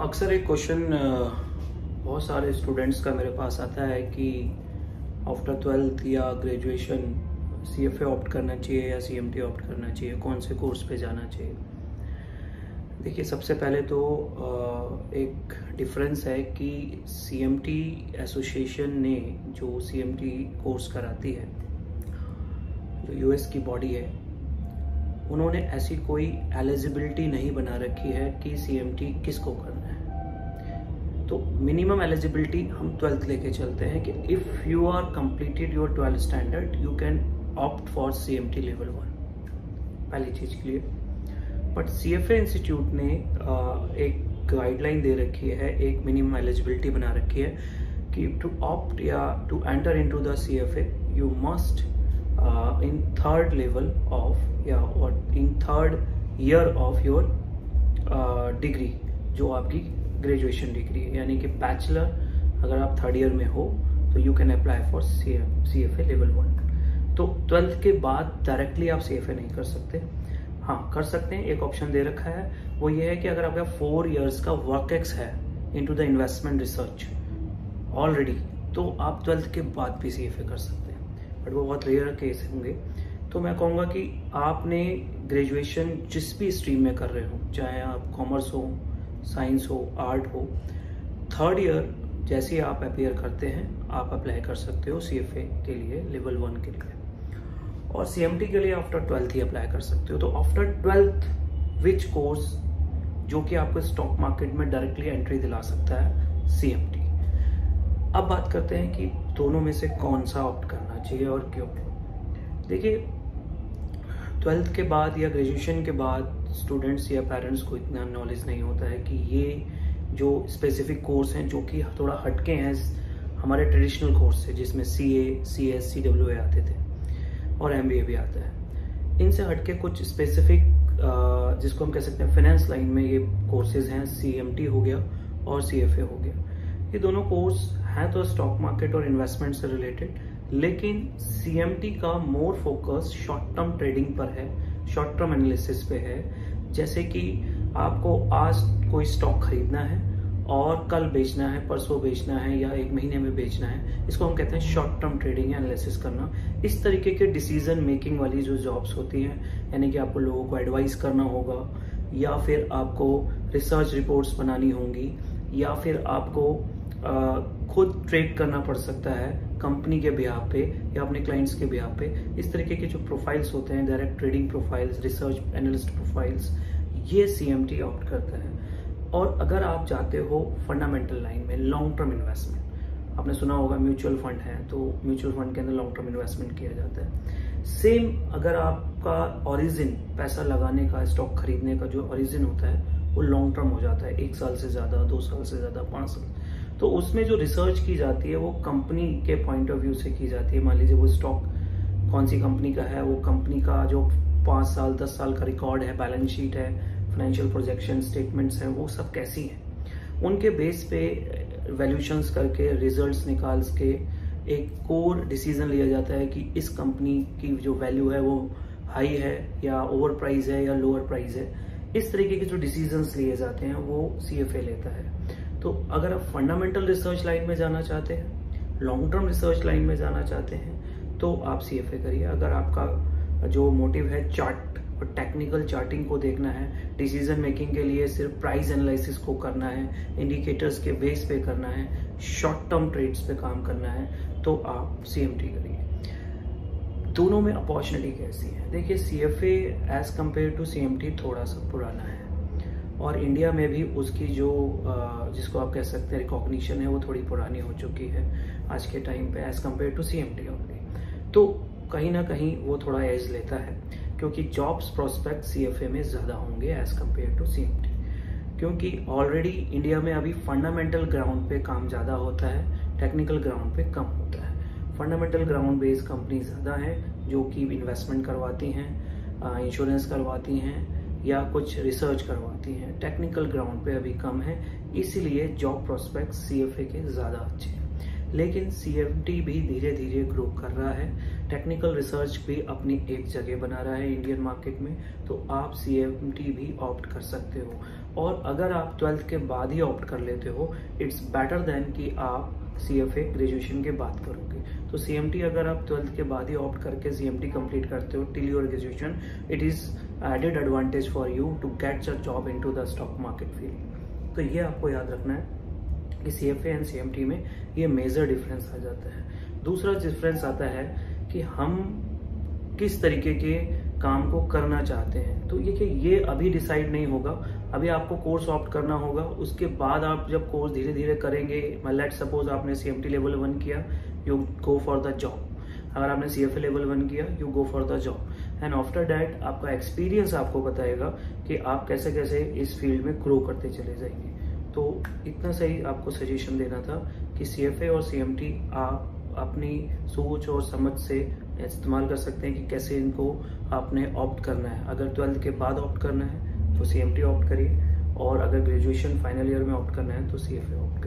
अक्सर एक क्वेश्चन बहुत सारे स्टूडेंट्स का मेरे पास आता है कि आफ्टर ट्वेल्थ या ग्रेजुएशन सी एफ़ ऑप्ट करना चाहिए या सी एम टी ऑप्ट करना चाहिए, कौन से कोर्स पे जाना चाहिए? देखिए, सबसे पहले तो एक डिफरेंस है कि सी एम टी एसोसिएशन ने जो सी एम टी कोर्स कराती है, जो यू एस की बॉडी है, उन्होंने ऐसी कोई एलिजिबिलिटी नहीं बना रखी है कि सी एम टी किसको करना है तो मिनिमम एलिजिबिलिटी हम ट्वेल्थ लेके चलते हैं कि if you are completed your twelfth standard you can opt for C M T level one पहली चीज़ clear but C F A institute ने एक गाइडलाइन दे रखी है, एक मिनिमम एलिजिबिलिटी बना रखी है कि टू ऑप्ट या to enter into the C F A you must in third level of या और in third year of your degree जो आपकी ग्रेजुएशन डिग्री यानी कि बैचलर अगर आप थर्ड ईयर में हो तो you can apply for C F A level one तो ट्वेल्थ के बाद डायरेक्टली आप सी एफ़ ए नहीं कर सकते। हाँ कर सकते हैं, एक ऑप्शन दे रखा है। वो ये है कि अगर आपका फोर इयर्स का वर्क एक्स है into the investment research already तो आप ट्वेल्थ के बाद भी सी एफ़ ए कर सकते हैं। बट वो बहुत रेयर केस होंगे। तो मैं कहूँगा कि आपने ग्रेजुएशन जिस भी स्ट्रीम में कर रहे हो, चाहे आप कॉमर्स हो साइंस हो, आर्ट हो थर्ड ईयर जैसे ही आप अपेयर करते हैं, आप अप्लाई कर सकते हो सीएफए के लिए लेवल वन के लिए। और सीएमटी के लिए आफ्टर ट्वेल्थ ही अप्लाई कर सकते हो। तो आफ्टर ट्वेल्थ विच कोर्स जो कि आपको स्टॉक मार्केट में डायरेक्टली एंट्री दिला सकता है सीएमटी अब बात करते हैं कि दोनों में से कौन सा ऑप्ट करना चाहिए और क्यों? देखिए ट्वेल्थ के बाद या ग्रेजुएशन के बाद स्टूडेंट्स या पेरेंट्स को इतना नॉलेज नहीं होता है कि ये जो स्पेसिफिक कोर्स हैं, जो कि थोड़ा हटके हैं, हमारे ट्रेडिशनल कोर्स से जिसमें सी ए C S C W A आते थे और एम बी ए भी आता है। इनसे हटके कुछ स्पेसिफिक जिसको हम कह सकते हैं फाइनेंस लाइन में ये कोर्सेज हैं सी एम टी हो गया और सी एफ़ ए हो गया। ये दोनों कोर्स हैं तो स्टॉक मार्केट और इन्वेस्टमेंट से रिलेटेड लेकिन सी एम टी का more focus short term trading पर है शॉर्ट टर्म एनालिसिस पे है। जैसे कि आपको आज कोई स्टॉक खरीदना है और कल बेचना है, परसों बेचना है या एक महीने में बेचना है, इसको हम कहते हैं शॉर्ट टर्म ट्रेडिंग एनालिसिस करना। इस तरीके के डिसीज़न मेकिंग वाली जो जॉब्स होती हैं, यानी कि आपको लोगों को एडवाइस करना होगा, या फिर आपको रिसर्च रिपोर्ट्स बनानी होंगी, या फिर आपको खुद ट्रेड करना पड़ सकता है कंपनी के बिहार पे या अपने क्लाइंट्स के बिहार पे। इस तरीके के जो प्रोफाइल्स होते हैं direct trading profiles research analyst profiles ये सी एम टी ऑप्ट करता है। और अगर आप चाहते हो फंडामेंटल लाइन में लॉन्ग टर्म इन्वेस्टमेंट आपने सुना होगा म्यूचुअल फंड है तो म्यूचुअल फंड के अंदर लॉन्ग टर्म इन्वेस्टमेंट किया जाता है। सेम अगर आपका ओरिजिन पैसा लगाने का स्टॉक खरीदने का जो ओरिजिन होता है, वो लॉन्ग टर्म हो जाता है, एक साल से ज़्यादा, दो साल से ज़्यादा, पाँच साल। तो उसमें जो रिसर्च की जाती है, वो कंपनी के पॉइंट ऑफ़ व्यू से की जाती है। मान लीजिए वो स्टॉक कौन सी कंपनी का है, वो कंपनी का जो पाँच साल, दस साल का रिकॉर्ड है बैलेंस शीट है फाइनेंशियल प्रोजेक्शन स्टेटमेंट्स हैं, वो सब कैसी हैं? उनके बेस पे वैल्यूशंस करके रिजल्ट्स निकाल के एक कोर डिसीज़न लिया जाता है कि इस कंपनी की जो वैल्यू है वो हाई है या ओवर प्राइस है या लोअर प्राइस है। इस तरीके के जो डिसीजंस लिए जाते हैं, वो सीएफए लेता है। तो अगर आप फंडामेंटल रिसर्च लाइन में जाना चाहते हैं लॉन्ग टर्म रिसर्च लाइन में जाना चाहते हैं तो आप CFA करिए। अगर आपका जो मोटिव है चार्ट और टेक्निकल चार्टिंग को देखना है डिसीज़न मेकिंग के लिए सिर्फ़ प्राइस एनालिसिस को करना है इंडिकेटर्स के बेस पे करना है शॉर्ट टर्म ट्रेड्स पे काम करना है तो आप CMT करिए। दोनों में अपॉर्चुनिटी कैसी है? देखिए C F as compare to C थोड़ा सा पुराना है। और इंडिया में भी उसकी जो जिसको आप कह सकते हैं रिकॉग्निशन है, वो थोड़ी पुरानी हो चुकी है आज के टाइम पे as compare to C M T only तो कहीं ना कहीं वो थोड़ा एज लेता है, क्योंकि jobs prospect C F A में ज़्यादा होंगे as compare to C M T क्योंकि ऑलरेडी इंडिया में अभी फंडामेंटल ग्राउंड पे काम ज़्यादा होता है टेक्निकल ग्राउंड पे कम होता है। फंडामेंटल ग्राउंड बेस्ड कंपनी ज़्यादा है, जो कि इन्वेस्टमेंट करवाती हैं इंश्योरेंस करवाती हैं या कुछ रिसर्च करवाती हैं। टेक्निकल ग्राउंड पे अभी कम है, इसीलिए जॉब प्रोस्पेक्ट सी के ज़्यादा अच्छे हैं। लेकिन सी भी धीरे धीरे ग्रो कर रहा है। टेक्निकल रिसर्च भी अपनी एक जगह बना रहा है इंडियन मार्केट में तो आप CMT भी ऑप्ट कर सकते हो। और अगर आप ट्वेल्थ के बाद ही ऑप्ट कर लेते हो इट्स बेटर देन कि आप सी एफ़ ए ग्रेजुएशन के बाद करोगे। तो सी एम टी अगर आप ट्वेल्थ के बाद ही ऑप्ट करके सी एम टी कंप्लीट करते हो till your graduation it is added advantage for you to get a job into the stock market field तो ये आपको याद रखना है कि C F A and C M T में ये मेजर डिफरेंस आ जाता है। दूसरा डिफरेंस आता है कि हम किस तरीके के काम को करना चाहते हैं। तो ये कि ये अभी डिसाइड नहीं होगा, अभी आपको कोर्स ऑप्ट करना होगा, उसके बाद आप जब कोर्स धीरे धीरे करेंगे लेट सपोज़ आपने C M T level one किया you go for the job अगर आपने C F A level one किया you go for the job and after that आपका एक्सपीरियंस आपको बताएगा कि आप कैसे कैसे इस फ़ील्ड में ग्रो करते चले जाएँगे। तो इतना सही आपको सजेशन देना था कि CFA और CMT आप अपनी सोच और समझ से इस्तेमाल कर सकते हैं कि कैसे इनको आपने ऑप्ट करना है। अगर ट्वेल्थ के बाद ऑप्ट करना है तो CMT ऑप्ट करिए। और अगर ग्रेजुएशन फाइनल ईयर में ऑप्ट करना है तो सी ऑप्ट